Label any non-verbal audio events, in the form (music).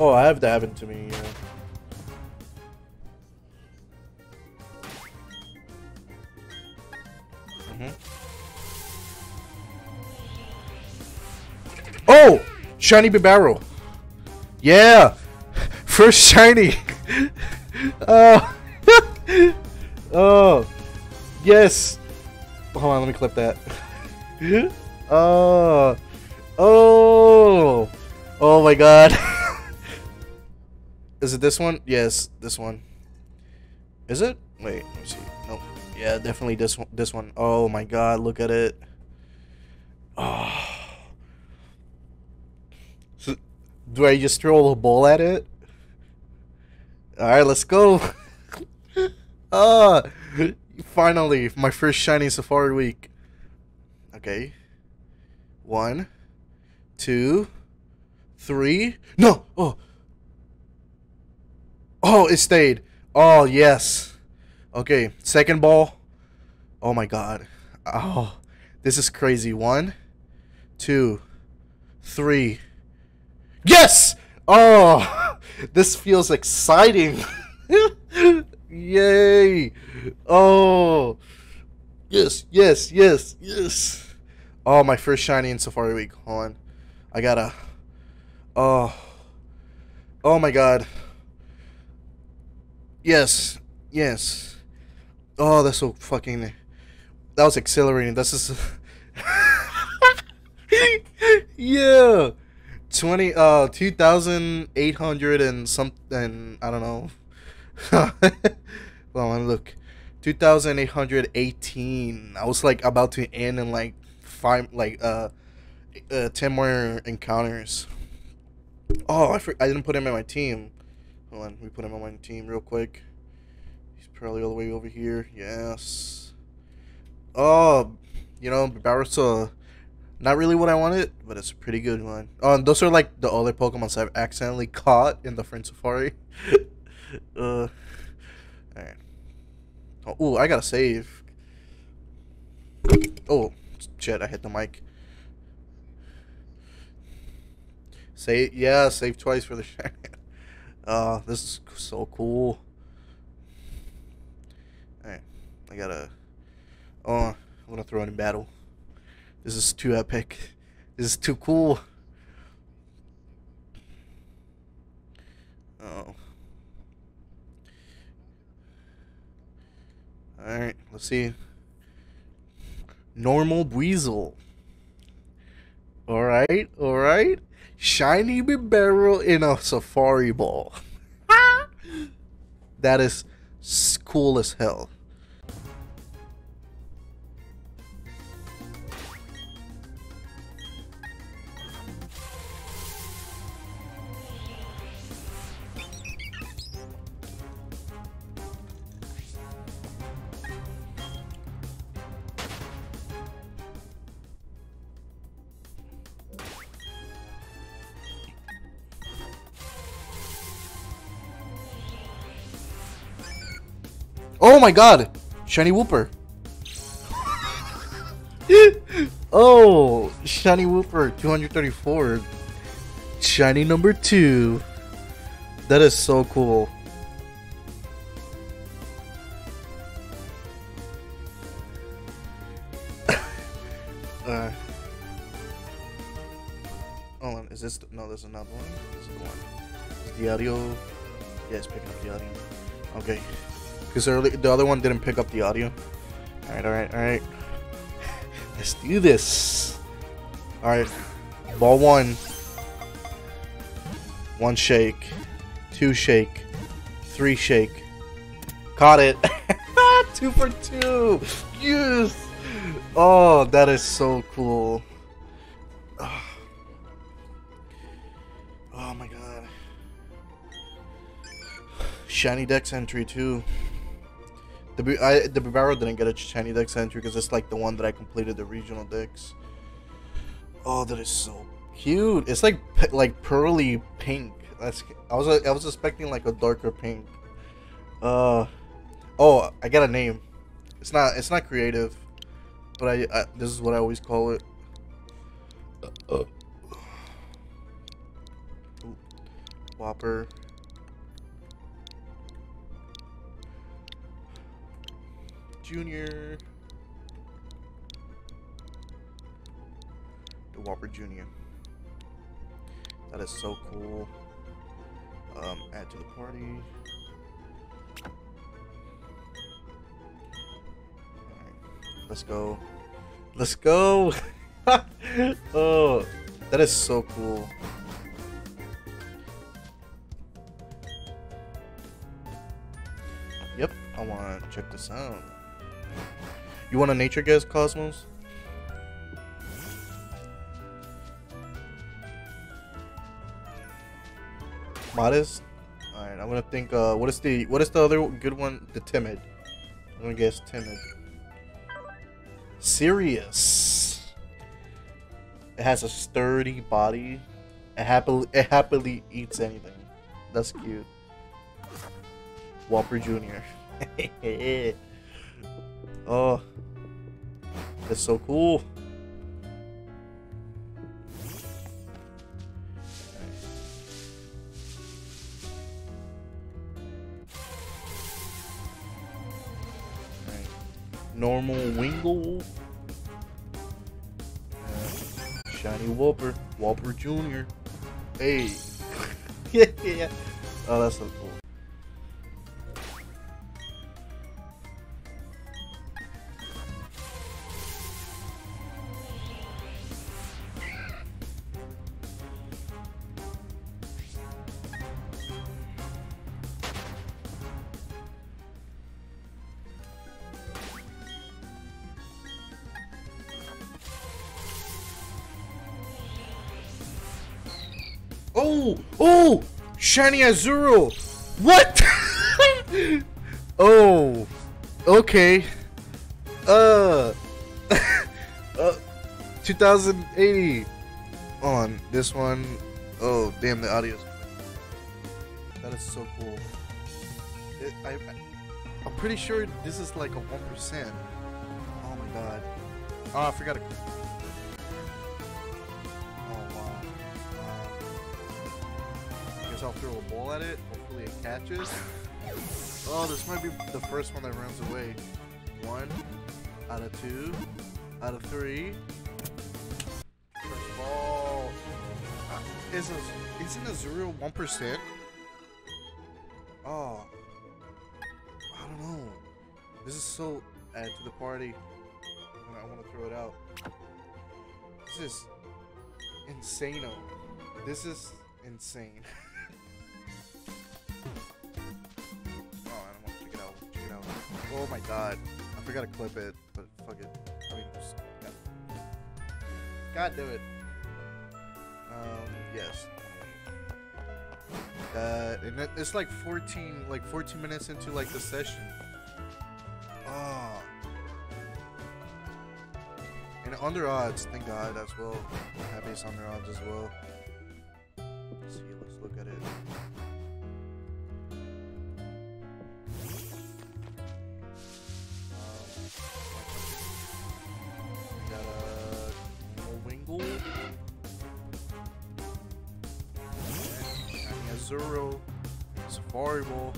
Oh, I have that happen to me. Yeah. Mhm. Oh, shiny Bibarel. Yeah, (laughs) first shiny. (laughs) oh, (laughs) oh, yes. Hold on, let me clip that. oh, oh, oh my god. Is it this one? Yes, this one. Is it? Wait, let me see. Nope. Yeah, definitely this one. This one. Oh my god, look at it. Oh. So, do I just throw a ball at it? All right, let's go. (laughs) ah, finally, my first shiny Safari week. Okay. One, two, three. No. Oh. Oh, it stayed. Oh, yes. Okay, second ball. Oh my god. Oh, this is crazy. One, two, three. Yes! Oh, (laughs) this feels exciting. (laughs) Yay! Oh, yes, yes, yes, yes. Oh, my first shiny in Safari Week. Hold on. I gotta. Oh. Oh my god. Yes. Yes. Oh, that's so fucking. That was exhilarating. That's just. (laughs) yeah. 20 uh 2800 and something I don't know. (laughs) well, look. 2818. I was like about to end in like five like uh, uh 10 more encounters. Oh, I I didn't put him in my team. Hold on, we put him on my team real quick. He's probably all the way over here. Yes. Oh, you know, Barusa not really what I wanted, but it's a pretty good one. Oh, and those are like the other Pokemon I've accidentally caught in the Friend Safari. (laughs) uh, alright. Oh, ooh, I gotta save. Oh, shit, I hit the mic. Say, yeah, save twice for the (laughs) share. Oh, this is so cool. Alright, I gotta. Oh, I'm gonna throw it in battle. This is too epic. This is too cool. Oh. Alright, let's see. Normal Weasel. Alright, alright. Shiny Bibarel in a Safari Ball. that is cool as hell. My god! Shiny Wooper. (laughs) oh, Shiny Wooper 234. Shiny number 2. That is so cool. (laughs) uh, hold on, is this no? There's another one. This is the one. The audio? Yeah, it's picking up the audio. Okay. Because the other one didn't pick up the audio. Alright, alright, alright. (laughs) Let's do this. Alright. Ball one. One shake. Two shake. Three shake. Caught it. (laughs) two for two. Yes. Oh, that is so cool. (sighs) Oh my god. (sighs) Shiny Dex entry too. The I, the didn't get a shiny Dex entry because it's like the one that I completed the regional Dex. Oh, that is so cute. It's like like pearly pink. That's I was I was expecting like a darker pink. Uh, oh, I got a name. It's not it's not creative, but I, I this is what I always call it. Uh, uh. Whopper. Junior. The Whopper Junior. That is so cool. Um, add to the party. Let's go. Let's go! (laughs) oh, that is so cool. Yep, I want to check this out. You want a nature guess, Cosmos? Modest. All right, I'm gonna think. Uh, what is the what is the other good one? The timid. I'm gonna guess timid. Serious. It has a sturdy body. It happily it happily eats anything. That's cute. Whopper Jr. (laughs) oh, that's so cool. Normal Wingull. Uh, shiny Whopper. Whopper Jr. Hey. (laughs) yeah, yeah. Oh, that's so cool. Oh! Oh! Shiny Azurill! What? (laughs) oh. Okay. Uh. (laughs) uh. 2080. On this one. Oh, damn, the audio's. That is so cool. It, I, I'm pretty sure this is like a 1%. Oh my god. Oh, I forgot to. I'll throw a ball at it. Hopefully it catches. Oh, this might be the first one that runs away. One out of two out of three. First ball. Uh, is a, isn't a zero one percent? Oh, I don't know. This is so add to the party. I want to throw it out. This is insano. This is insane. (laughs) Oh my god. I forgot to clip it, but fuck it. I mean, just. God damn it. Um, yes. Uh, and it's like 14, like 14 minutes into like the session. Oh. And under odds, thank God as well. Happy under odds as well. Zero, Safari Ball,